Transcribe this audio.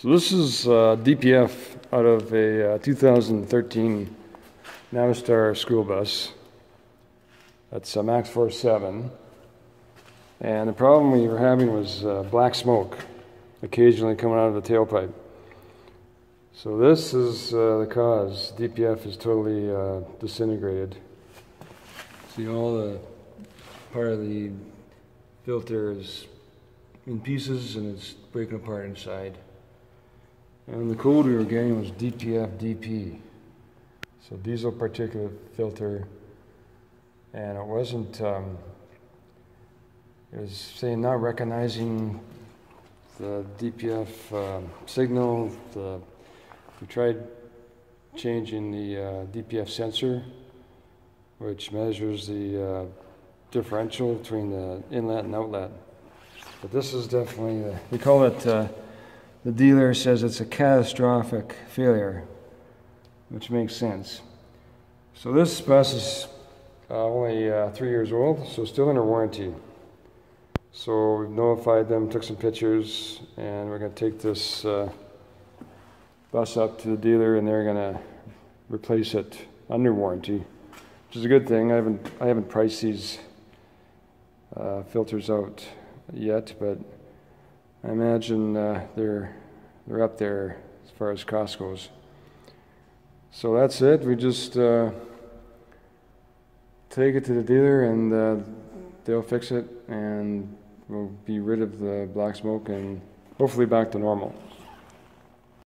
So this is uh, DPF out of a uh, 2013 Navistar school bus. That's a MaxxForce 7. And the problem we were having was uh, black smoke occasionally coming out of the tailpipe. So this is uh, the cause. DPF is totally uh, disintegrated. See all the part of the filter is in pieces and it's breaking apart inside. And the code we were getting was DPF DP. So diesel particulate filter. And it wasn't, um, it was saying not recognizing the DPF um, signal. The, we tried changing the uh, DPF sensor, which measures the uh, differential between the inlet and outlet. But this is definitely, uh, we call it uh, the dealer says it's a catastrophic failure, which makes sense. So this bus is uh, only uh, three years old, so still under warranty. So we've notified them, took some pictures, and we're going to take this uh, bus up to the dealer, and they're going to replace it under warranty, which is a good thing. I haven't I haven't priced these uh, filters out yet, but I imagine uh, they're they're up there as far as cost goes. So that's it. We just uh, take it to the dealer, and uh, they'll fix it, and we'll be rid of the black smoke, and hopefully back to normal.